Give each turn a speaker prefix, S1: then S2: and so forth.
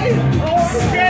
S1: Ai, oh,